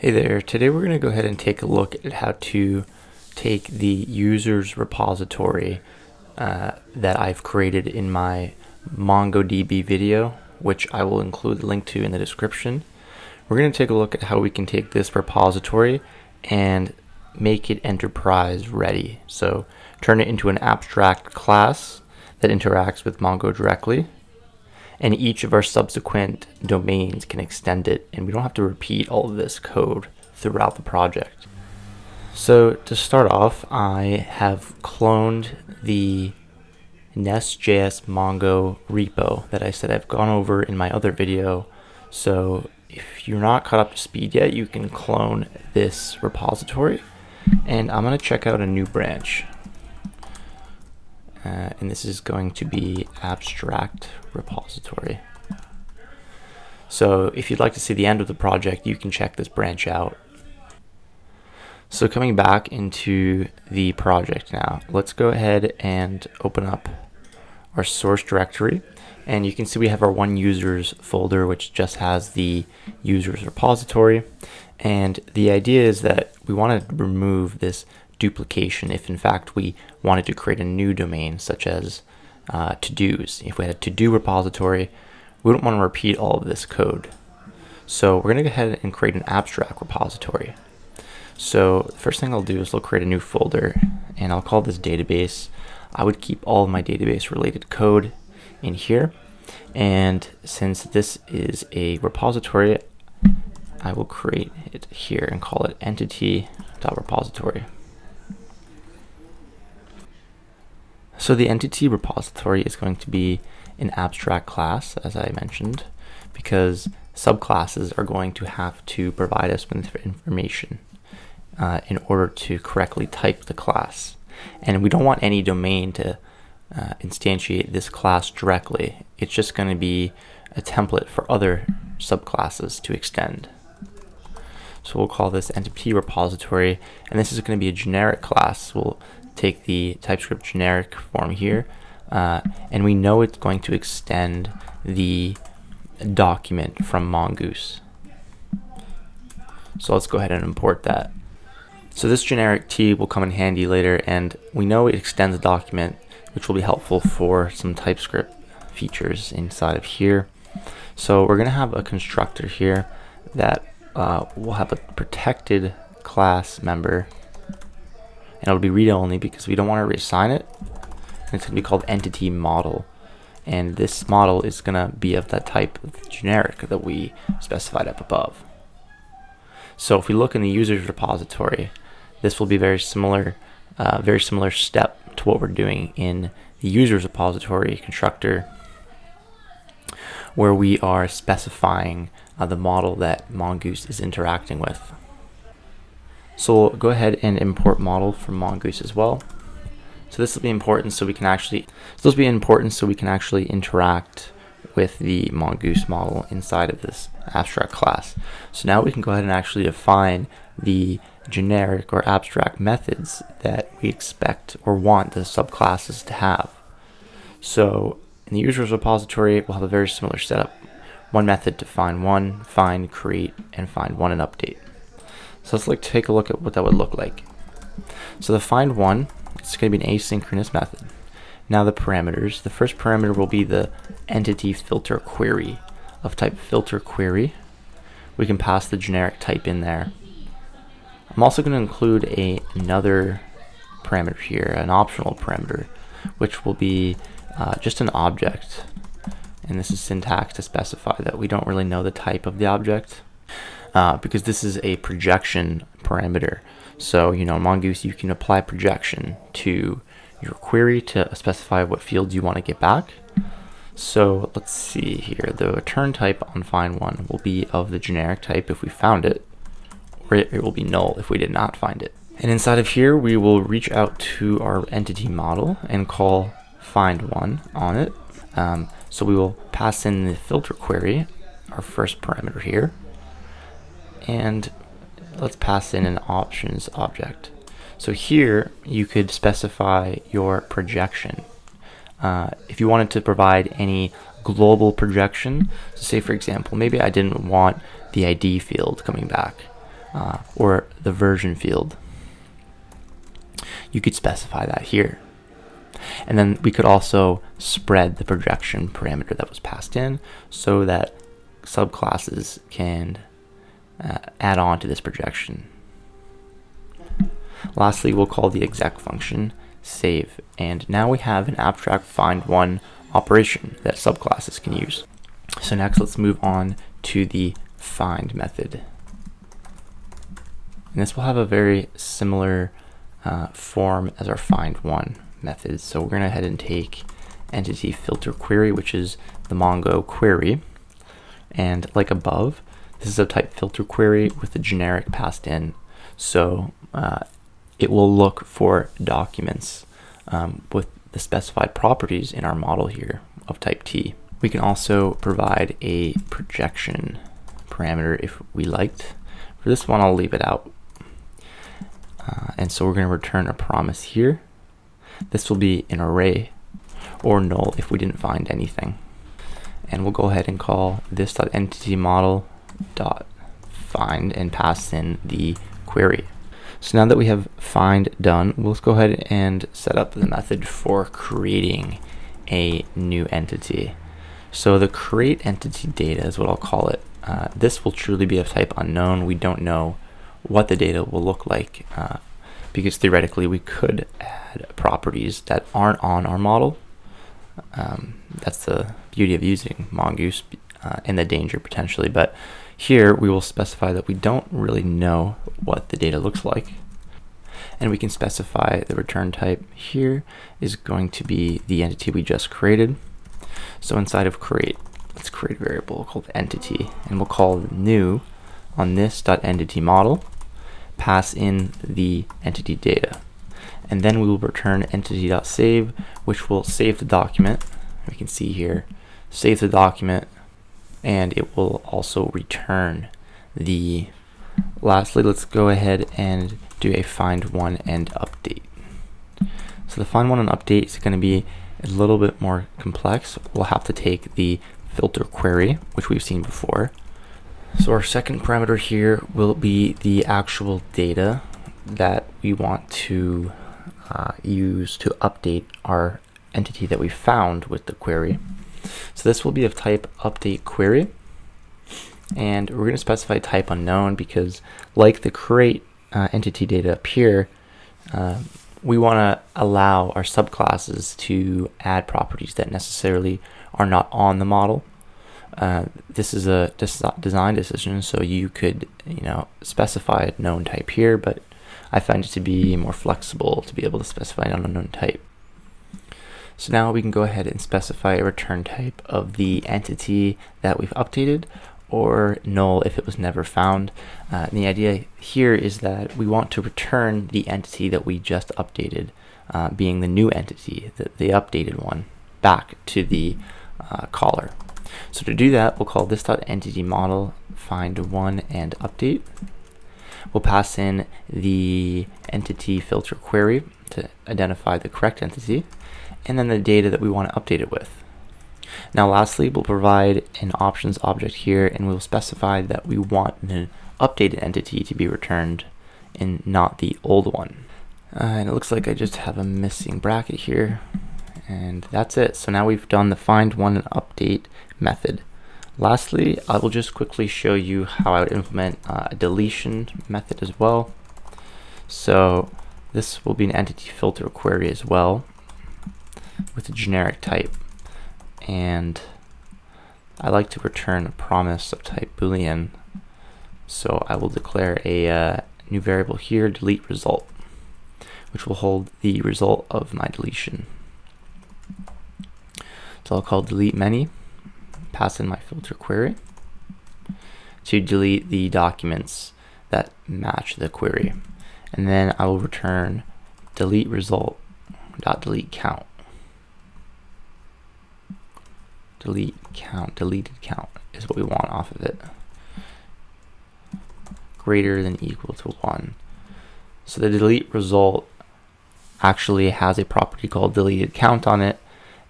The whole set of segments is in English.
Hey there, today we're going to go ahead and take a look at how to take the user's repository uh, that I've created in my MongoDB video, which I will include the link to in the description. We're going to take a look at how we can take this repository and make it enterprise ready. So turn it into an abstract class that interacts with Mongo directly and each of our subsequent domains can extend it and we don't have to repeat all of this code throughout the project. So to start off, I have cloned the Nest.js Mongo repo that I said I've gone over in my other video. So if you're not caught up to speed yet, you can clone this repository. And I'm to check out a new branch. Uh, and this is going to be abstract repository. So if you'd like to see the end of the project, you can check this branch out. So coming back into the project now, let's go ahead and open up our source directory. And you can see we have our one users folder, which just has the users repository. And the idea is that we want to remove this duplication if in fact we wanted to create a new domain such as uh, to-dos. If we had a to-do repository, we don't want to repeat all of this code. So we're going to go ahead and create an abstract repository. So the first thing I'll do is I'll create a new folder and I'll call this database. I would keep all of my database related code in here. And since this is a repository, I will create it here and call it entity.repository. So the entity repository is going to be an abstract class, as I mentioned, because subclasses are going to have to provide us with information uh, in order to correctly type the class. And we don't want any domain to uh, instantiate this class directly. It's just going to be a template for other subclasses to extend. So we'll call this entity repository, and this is going to be a generic class. We'll take the TypeScript generic form here, uh, and we know it's going to extend the document from Mongoose. So let's go ahead and import that. So this generic T will come in handy later, and we know it extends the document, which will be helpful for some TypeScript features inside of here. So we're going to have a constructor here that uh, will have a protected class member and it'll be read-only because we don't want to reassign it. And it's going to be called entity model. And this model is going to be of that type of generic that we specified up above. So if we look in the user's repository, this will be very similar, uh, very similar step to what we're doing in the user's repository constructor, where we are specifying uh, the model that Mongoose is interacting with. So we'll go ahead and import model from Mongoose as well. So this will be important so we can actually, so this will be important so we can actually interact with the Mongoose model inside of this abstract class. So now we can go ahead and actually define the generic or abstract methods that we expect or want the subclasses to have. So in the user's repository, we'll have a very similar setup. One method to find one, find, create, and find one and update. So let's like take a look at what that would look like. So the find one, it's going to be an asynchronous method. Now the parameters, the first parameter will be the entity filter query of type filter query. We can pass the generic type in there. I'm also going to include a, another parameter here, an optional parameter, which will be uh, just an object. And this is syntax to specify that we don't really know the type of the object uh, because this is a projection parameter. So, you know, Mongoose, you can apply projection to your query to specify what fields you want to get back. So let's see here. The return type on find one will be of the generic type if we found it, or it will be null if we did not find it. And inside of here, we will reach out to our entity model and call find one on it. Um, so we will pass in the filter query, our first parameter here, and let's pass in an options object. So here you could specify your projection. Uh, if you wanted to provide any global projection, so say for example, maybe I didn't want the ID field coming back. uh, or the version field. You could specify that here. And then we could also spread the projection parameter that was passed in so that subclasses can uh, add on to this projection. Lastly, we'll call the exec function save. And now we have an abstract find one operation that subclasses can use. So next let's move on to the find method. And this will have a very similar uh, form as our find one method. So we're going to head and take entity filter query, which is the Mongo query. And like above, this is a type filter query with a generic passed in. So uh, it will look for documents um, with the specified properties in our model here of type T. We can also provide a projection parameter if we liked. For this one, I'll leave it out. Uh, and so we're going to return a promise here. This will be an array or null if we didn't find anything. And we'll go ahead and call this.entity model dot find and pass in the query. So now that we have find done, let's go ahead and set up the method for creating a new entity. So the create entity data is what I'll call it. Uh, this will truly be of type unknown. We don't know what the data will look like uh, because theoretically we could add properties that aren't on our model. Um, that's the beauty of using Mongoose uh, and the danger potentially. But here we will specify that we don't really know what the data looks like. And we can specify the return type here is going to be the entity we just created. So inside of create, let's create a variable called entity and we'll call new on this dot entity model, pass in the entity data. And then we will return entity.save, which will save the document. We can see here, save the document, and it will also return. The lastly let's go ahead and do a find one and update. So the find one and update is going to be a little bit more complex. We'll have to take the filter query which we've seen before. So our second parameter here will be the actual data that we want to uh, use to update our entity that we found with the query so this will be of type update query. And we're going to specify type unknown because like the create uh, entity data up here, uh, we want to allow our subclasses to add properties that necessarily are not on the model. Uh, this is a design decision, so you could, you know, specify a known type here, but I find it to be more flexible to be able to specify an unknown type. So now we can go ahead and specify a return type of the entity that we've updated or null if it was never found. Uh, the idea here is that we want to return the entity that we just updated, uh, being the new entity, the, the updated one, back to the uh, caller. So to do that, we'll call this entity model find one and update. We'll pass in the entity filter query to identify the correct entity and then the data that we want to update it with. Now lastly, we'll provide an options object here and we'll specify that we want an updated entity to be returned and not the old one. Uh, and it looks like I just have a missing bracket here and that's it. So now we've done the find one and update method. Lastly, I will just quickly show you how I would implement uh, a deletion method as well. So this will be an entity filter query as well with a generic type. And I like to return a promise of type boolean. So I will declare a uh, new variable here, delete result, which will hold the result of my deletion. So I'll call delete many, pass in my filter query to delete the documents that match the query. And then I will return delete result dot delete count delete count, deleted count is what we want off of it. Greater than equal to 1. So the delete result actually has a property called deleted count on it.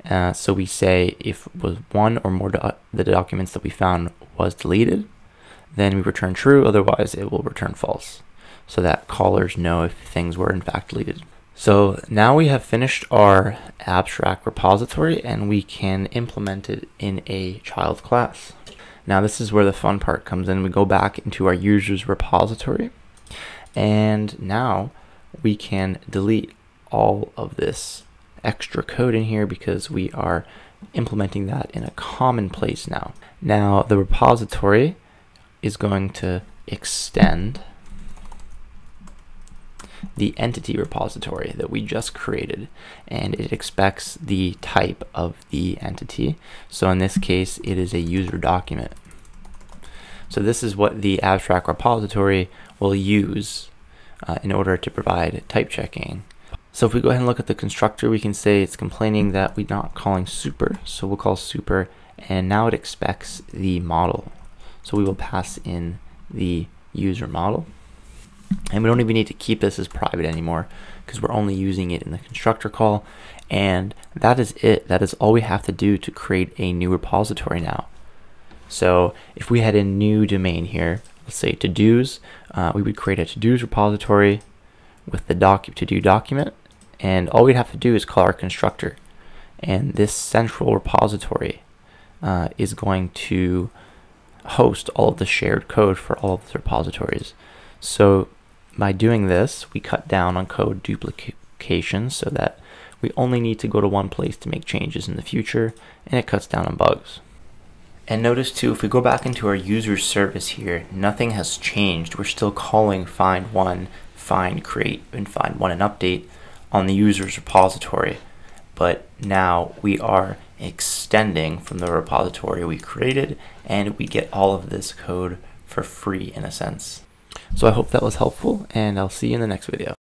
Uh, so we say if was one or more do the documents that we found was deleted, then we return true, otherwise it will return false, so that callers know if things were in fact deleted. So now we have finished our abstract repository and we can implement it in a child class. Now this is where the fun part comes in. We go back into our users repository and now we can delete all of this extra code in here because we are implementing that in a common place now. Now the repository is going to extend the entity repository that we just created and it expects the type of the entity. So in this case it is a user document. So this is what the abstract repository will use uh, in order to provide type checking. So if we go ahead and look at the constructor, we can say it's complaining that we're not calling super. So we'll call super and now it expects the model. So we will pass in the user model. And we don't even need to keep this as private anymore because we're only using it in the constructor call. And that is it. That is all we have to do to create a new repository now. So if we had a new domain here, let's say to-dos, uh, we would create a to-dos repository with the doc to-do document. And all we'd have to do is call our constructor. And this central repository uh, is going to host all of the shared code for all of the repositories. So by doing this, we cut down on code duplication so that we only need to go to one place to make changes in the future, and it cuts down on bugs. And notice too, if we go back into our user service here, nothing has changed. We're still calling find one, find create, and find one and update on the user's repository. But now we are extending from the repository we created, and we get all of this code for free in a sense. So I hope that was helpful, and I'll see you in the next video.